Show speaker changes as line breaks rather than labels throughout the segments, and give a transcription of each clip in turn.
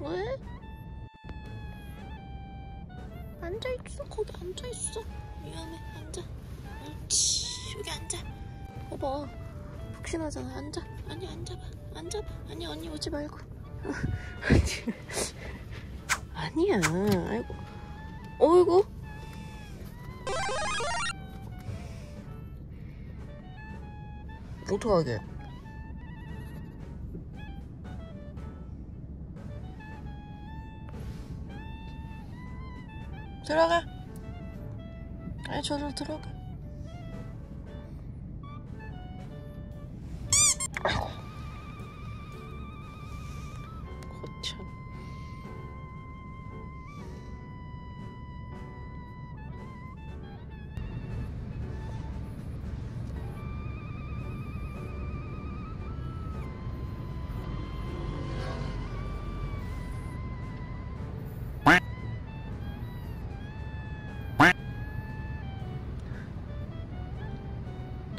왜? 앉아있어? 거기 앉아있어? 미안해 앉아. 옳지 여기 앉아. 봐봐. 혹시나잖아. 앉아. 아니 앉아봐. 앉아봐. 아니 언니 오지 말고. 아니야. 아이고. 어이구. 어떡하게. 들어가. 아니 저로 들어가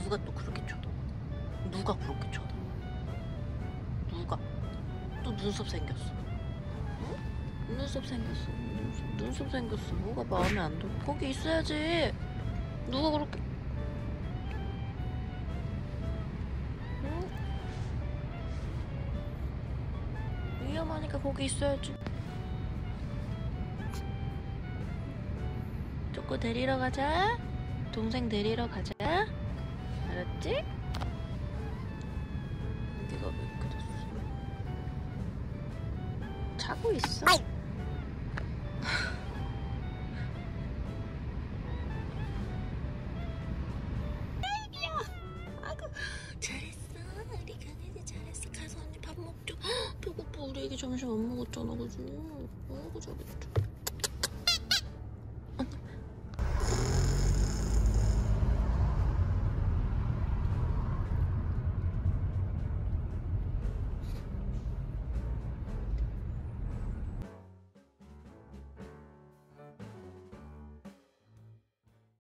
누가 또 그렇게 쳐다봐? 누가 그렇게 쳐다봐? 누가? 또 눈썹 생겼어. 응? 눈썹 생겼어. 눈썹, 눈썹 생겼어. 뭐가 마음에 안 들어? 거기 있어야지. 누가 그렇게? 응? 위험하니까 거기 있어야지. 쪼꼬 데리러 가자. 동생 데리러 가자. 알았지? 여기가 왜 그랬어? 자고 있어. 아이야, 아구 잘했어. 우리 강아지 잘했어. 가서 언니 밥 먹자. 배고파. 우리 애기 점심 안 먹었잖아, 그지? 아이고 잘했죠.